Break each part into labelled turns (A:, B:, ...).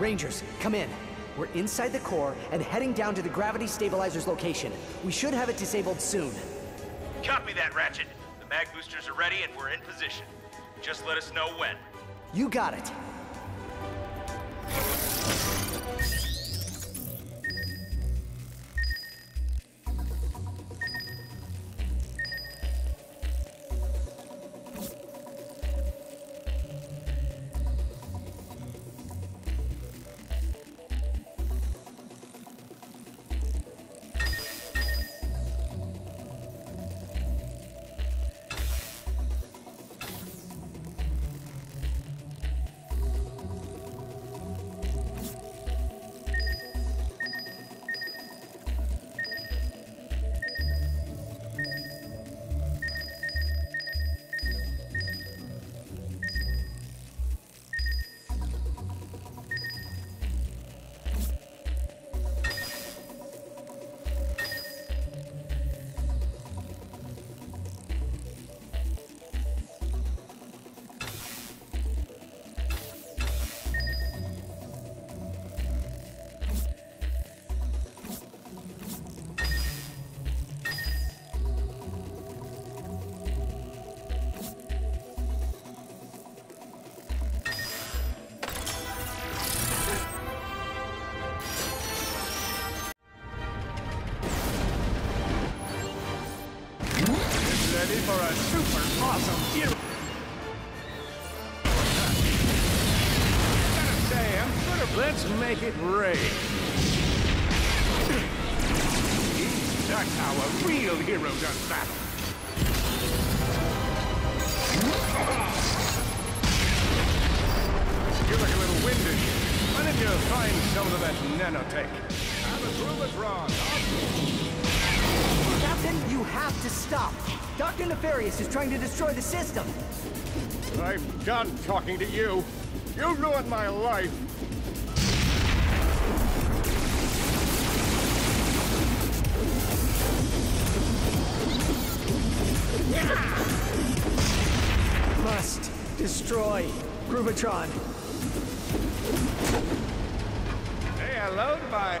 A: Rangers, come in. We're inside the core and heading down to the gravity stabilizer's location. We should have it disabled soon.
B: Copy that, Ratchet. The mag boosters are ready and we're in position. Just let us know when.
A: You got it.
C: For a super awesome hero? Gotta say, I'm sort of. Let's make it rain. That's how a real hero does battle. You look a little winded. Why don't you find some of that nanotech? I'm a.
A: Captain, you have to stop. Dr. Nefarious is trying to destroy the system.
C: I'm done talking to you. You ruined my life.
A: Must destroy Groovatron.
C: Say hello to my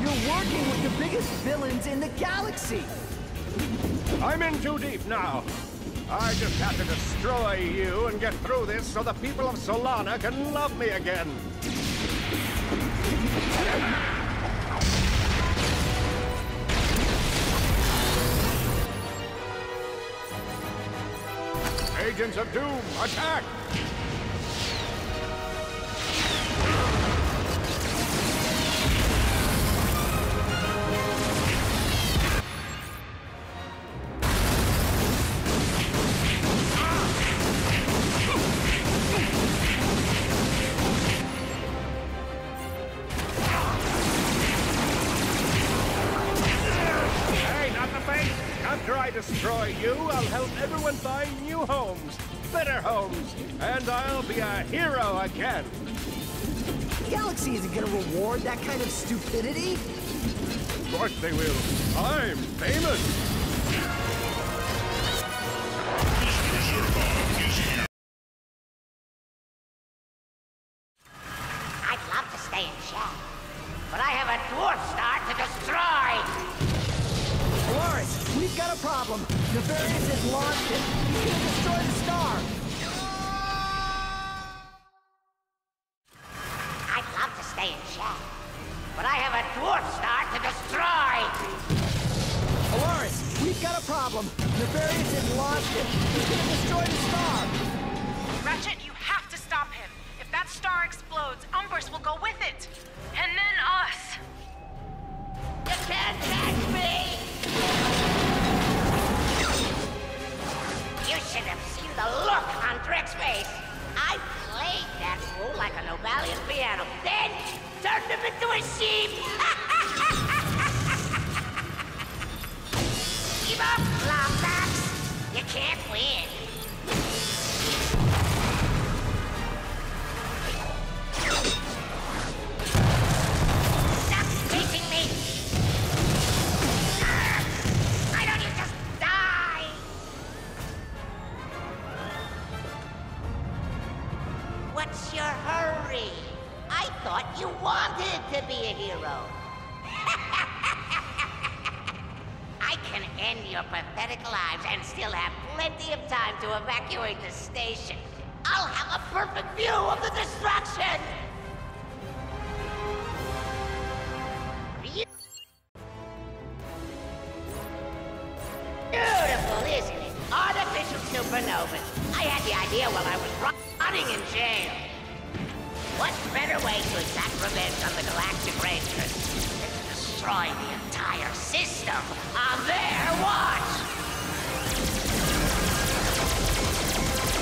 A: You're working with the biggest villains in the galaxy.
C: I'm in too deep now. I just have to destroy you and get through this so the people of Solana can love me again. Agents of Doom, attack! After I destroy you, I'll help everyone find new homes, better homes, and I'll be a hero again.
A: The galaxy isn't gonna reward that kind of stupidity.
C: Of course they will. I'm famous.
D: I'd love to stay in chat, but I have a dwarf star to destroy!
A: Polaris, we've got a problem. Nefarious has launched it. He's gonna destroy the star.
D: I'd love to stay in chat, but I have a dwarf star to destroy!
A: Polaris, we've got a problem. Nefarious has launched it. He's gonna destroy the star.
E: Ratchet, you have to stop him. If that star explodes, Umbris will go with it. And then us.
D: You can't catch me! should have seen the look on Drek's face. I played that fool like an Ovalian piano, then turned him into a sheep. Give up, Lombax. You can't win. Can end your pathetic lives and still have plenty of time to evacuate the station. I'll have a perfect view of the destruction! Beautiful, isn't it? Artificial supernovas. I had the idea while I was rotting in jail. What better way to exact revenge on the Galactic Rangers destroy the entire system on their watch?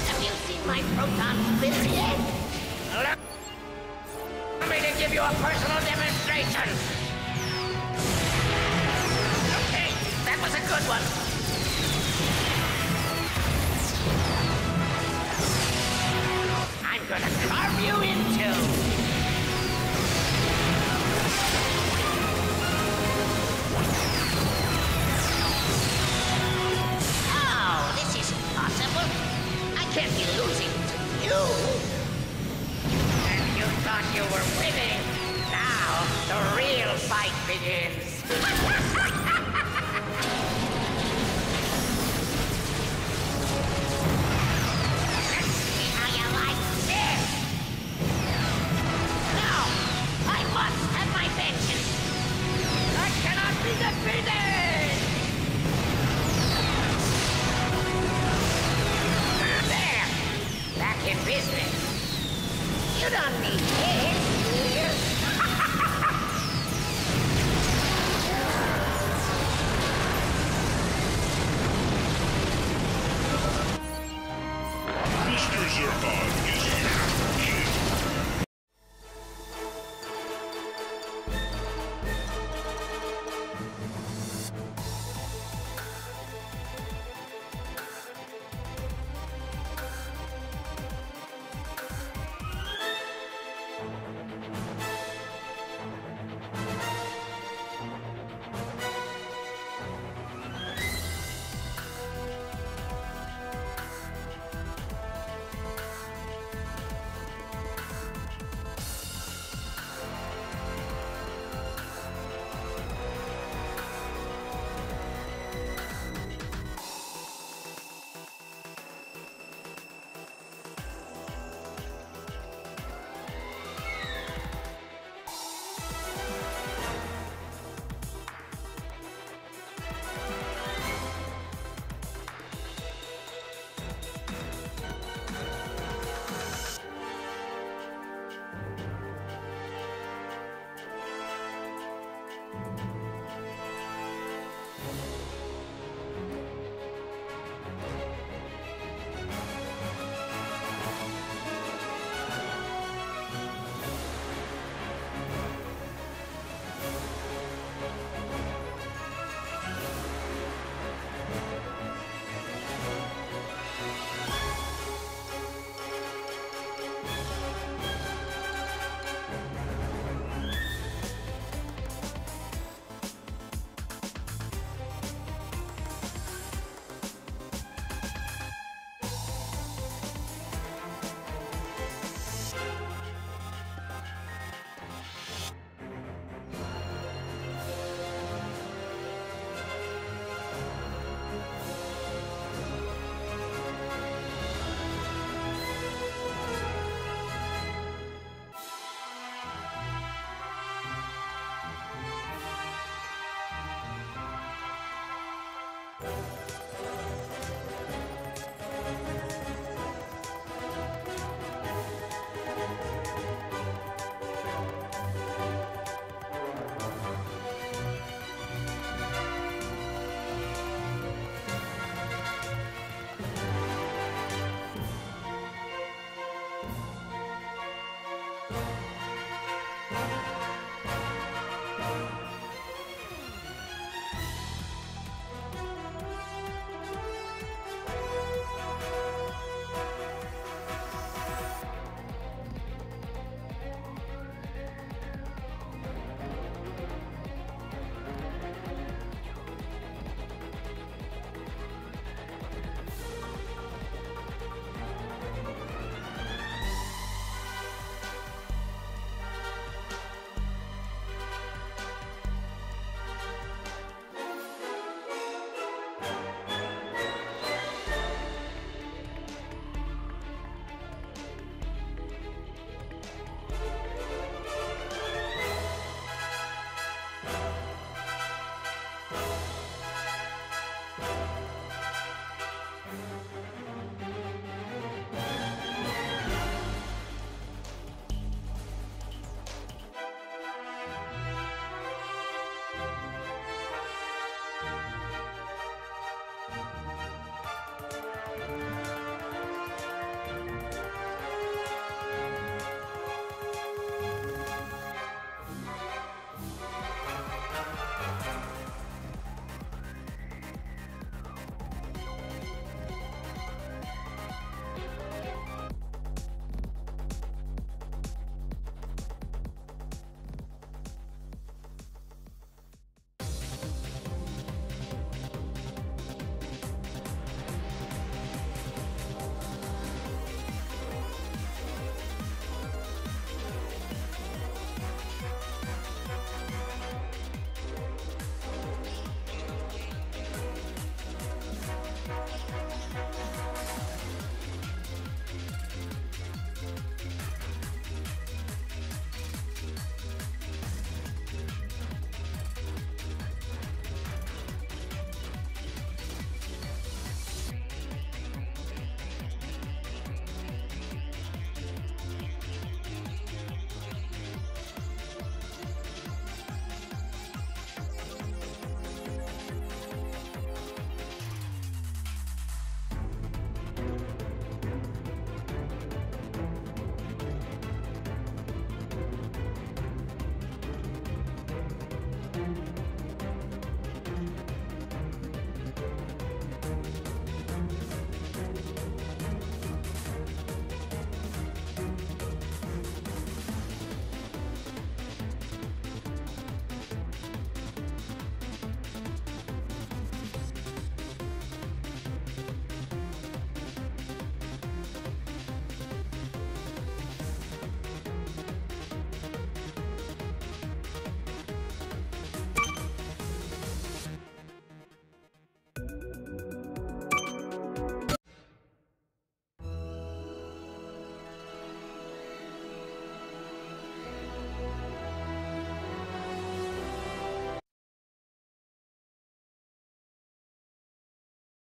D: Have you seen my proton splitter yet? Allow me to give you a personal demonstration. Okay, that was a good one. I'm gonna carve you in two. is your God.